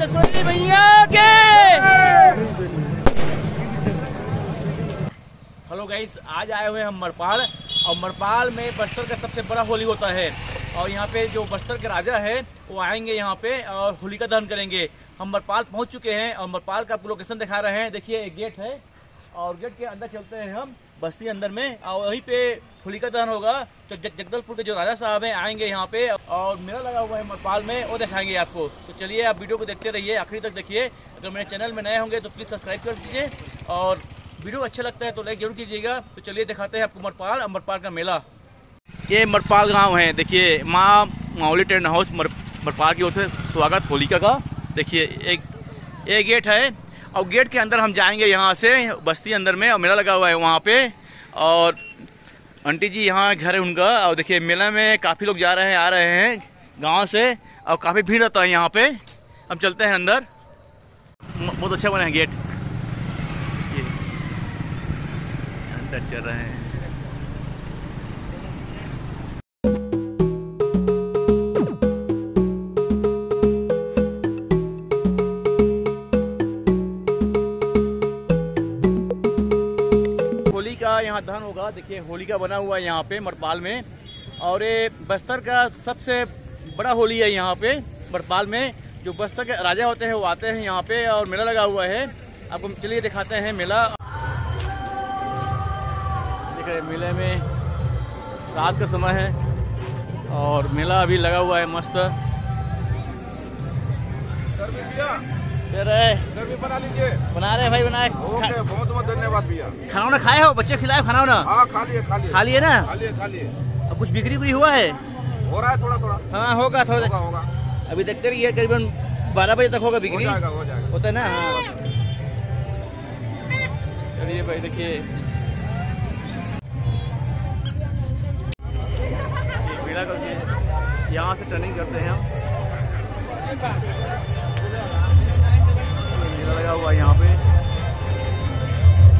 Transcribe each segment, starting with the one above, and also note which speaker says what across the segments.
Speaker 1: दसोरी भैया के। Hello guys आज आए हुए हम मरपाल, और मरपाल में बस्तर का सबसे बड़ा होली होता है। और यहाँ पे जो बस्तर के राजा है, वो आएँगे यहाँ पे और होली का दहन करेंगे। हम मरपाल पहुँच चुके हैं और मरपाल का आपको लोकेशन दिखा रहे हैं। देखिए, एक गेट है और गेट के अंदर चलते हैं हम। बस्ती अंदर में। और वहीं पे होलिका दहन होगा। तो जग, जगदलपुर के जो राजा साहब हैं आएँगे यहाँ पे और मेला लगा हुआ है मरपाल में वो दिखाएँगे आपको। तो चलिए आप वीडियो को देखते रहिए आखिरी तक देखिए। अगर मेरे चैनल में नए होंगे तो प्लीज़ सब्सक्राइब कर दीजिए और वीडियो अच्छा लगता है तो लाइक ज़रूर कीजिएगा। तो चलिए दिखाते हैं आपको मरपाल और मरपाल का मेला। ये मरपाल गाँव है। देखिए माँ माउली टेंट हाउस मरपाल की ओर से स्वागत होलिका का। देखिए एक एक गेट है और गेट के अंदर हम जाएँगे यहाँ से बस्ती अंदर में और मेला लगा हुआ है वहाँ पे। और आंटी जी यहाँ घर है उनका, और देखिए मेला में काफ़ी लोग जा रहे हैं, आ रहे हैं गाँव से, और काफ़ी भीड़ रहता है यहाँ पे। हम चलते हैं अंदर। बहुत अच्छा बना है गेट। ये अंदर चल रहे हैं। दहन होगा। देखिए होली का बना हुआ है यहाँ पे मरपाल में। और ये बस्तर का सबसे बड़ा होली है यहाँ पे मरपाल में। जो बस्तर के राजा होते हैं, वो आते हैं यहाँ पे और मेला लगा हुआ है। आपको चलिए दिखाते हैं मेला। देख रहे मेले में रात का समय है और मेला अभी लगा हुआ है मस्त।
Speaker 2: बना लीजिए।
Speaker 1: बना रहे भाई बनाए
Speaker 2: ओके बहुत बहुत धन्यवाद भैया।
Speaker 1: खाना वाना खाए हो? बच्चे खिलाए खाना वाना
Speaker 2: हाँ खा लिए खा लिए।
Speaker 1: खा लिए ना?
Speaker 2: खा लिए खा लिए।
Speaker 1: अब कुछ बिक्री उक्री हुआ है?
Speaker 2: हो रहा है थोड़ा थोड़ा।
Speaker 1: हाँ होगा थोड़ा।
Speaker 2: होगा
Speaker 1: अभी देखते रहिए करीबन बारह बजे तक होगा
Speaker 2: हो
Speaker 1: बिक्री।
Speaker 2: जाएगा हो जाएगा।
Speaker 1: होता है ना? हाँ। चलिए भाई देखिए। यहाँ से टर्निंग करते हैं हम। मेला लगा हुआ है यहाँ पे।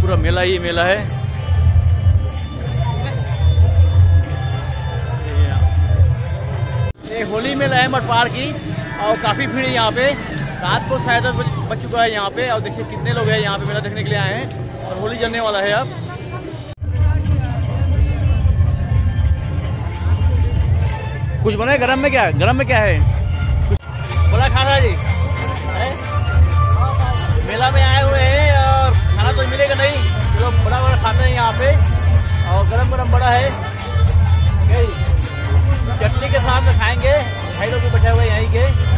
Speaker 1: पूरा मेला ही मेला है। ये होली मेला है मटपार की, और काफ़ी भीड़ है यहाँ पे। रात को शायद दस बज बज चुका है यहाँ पे, और देखिए कितने लोग हैं यहाँ पे मेला देखने के लिए आए हैं, और होली जलने वाला है अब। कुछ बना? है गरम में क्या? गरम में क्या है? बड़ा खाना जी। है? मेला में आए हुए हैं और खाना तो मिलेगा नहीं। जो बड़ा बड़ा खाते हैं यहाँ पे और गरम गरम बड़ा है। चटनी के साथ में खाएँगे। भाई लोग भी बैठे हुए यहीं के।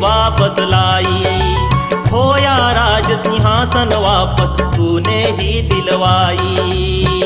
Speaker 3: वापस लाई। खोया राज सिंहासन वापस तूने ही दिलवाई।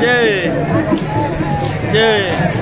Speaker 3: जय जय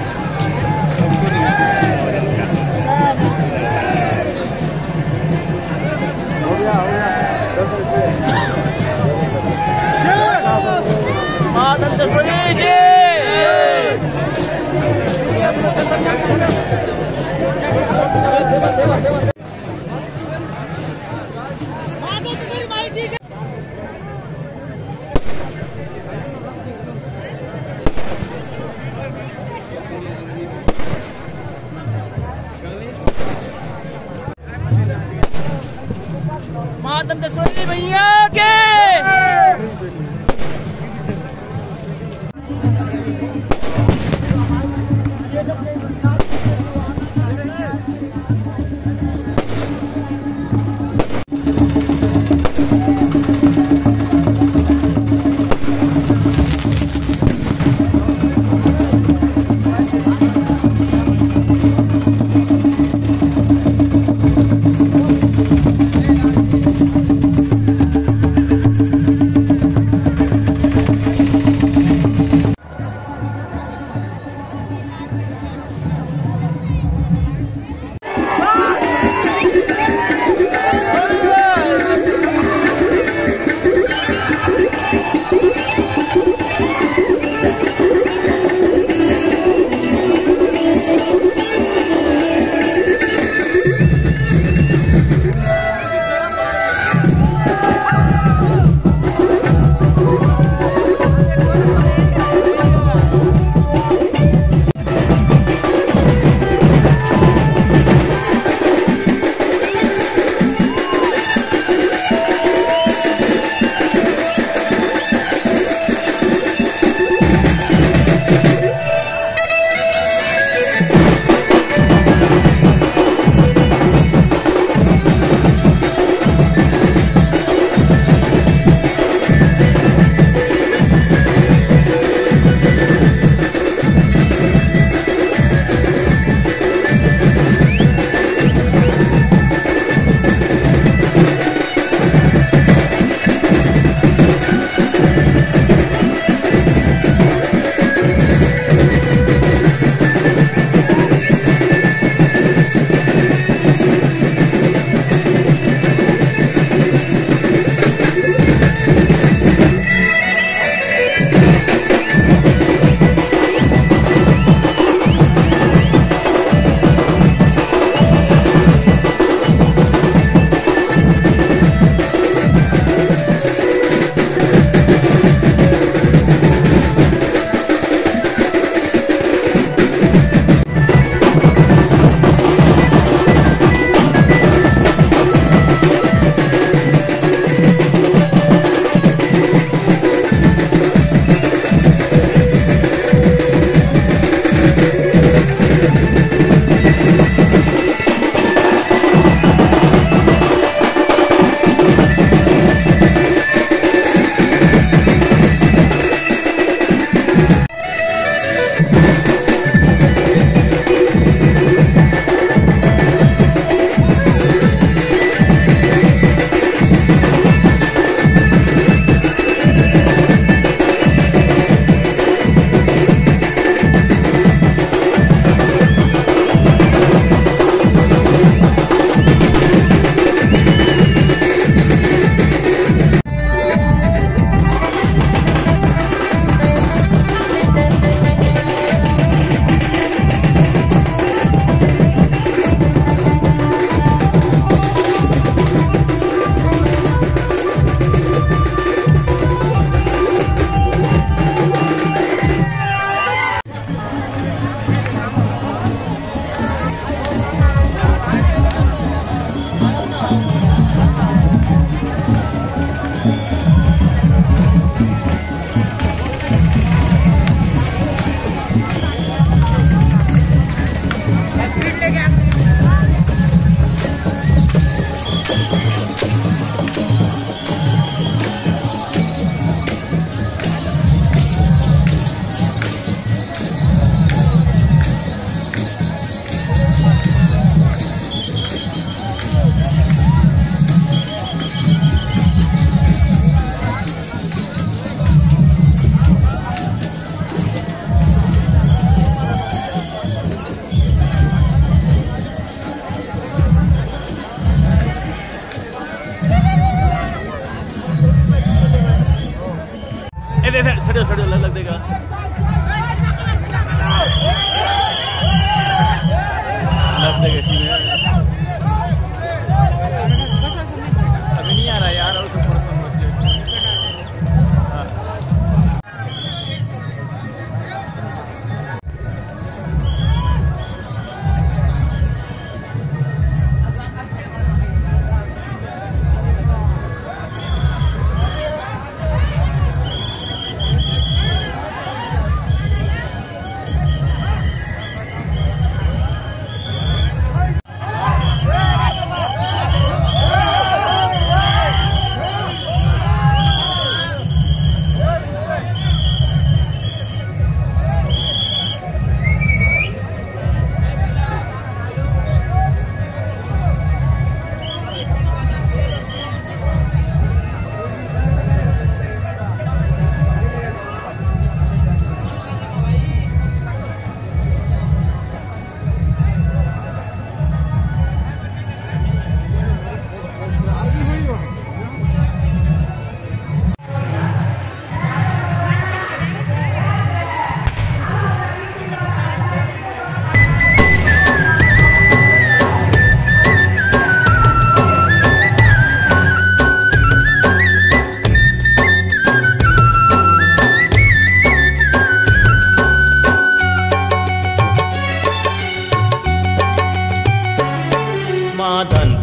Speaker 4: Stop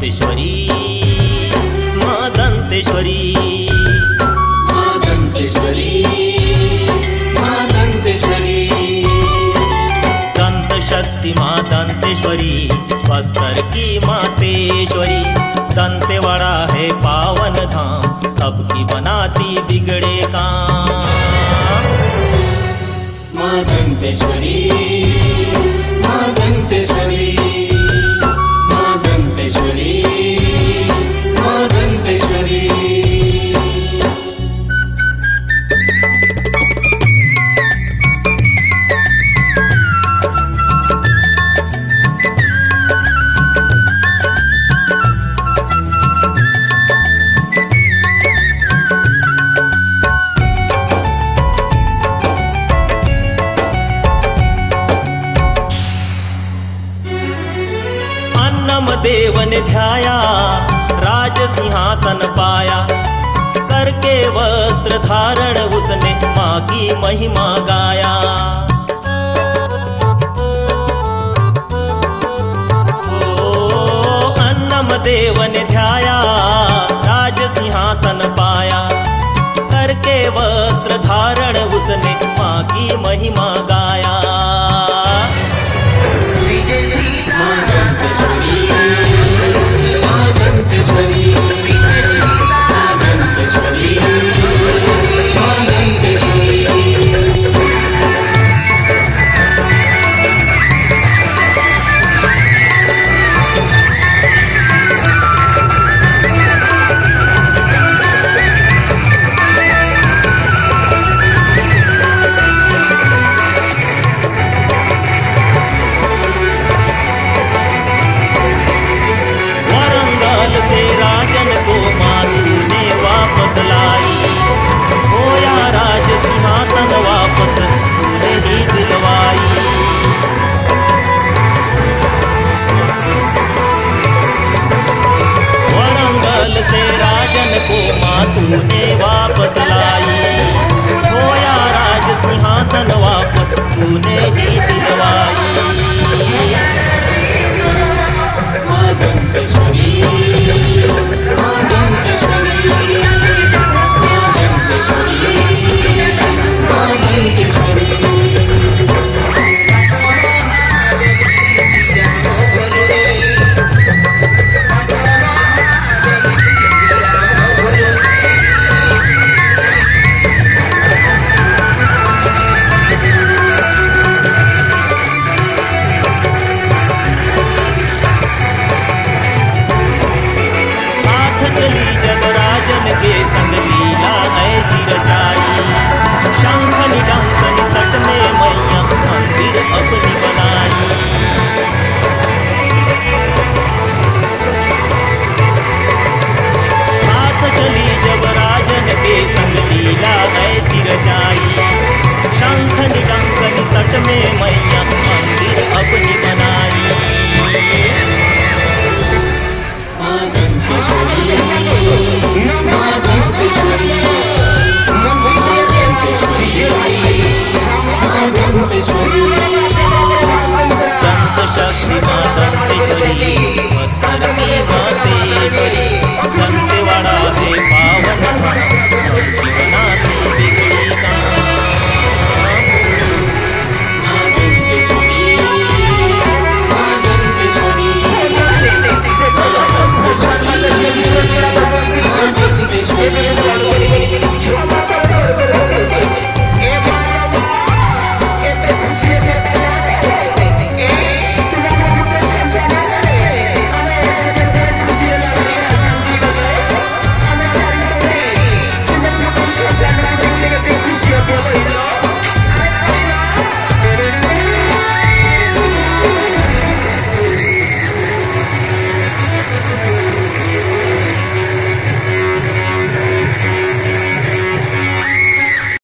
Speaker 4: दन्तेश्वरी मा दन्तेश्वरी मा दन्तेश्वरी दन्तेश्वरि
Speaker 5: मतेश्वरि संते वाडा है
Speaker 6: पावन धाम सबकी बनाती बिगड़े काम।
Speaker 3: मा
Speaker 6: देश्वरी वस्त्र धारण उसने माँ की महिमा गाया। ओ, अन्नम देव ने ध्याया, राज सिंहासन पाया। करके वस्त्र धारण उसने माँ की महिमा गाया। विजय श्री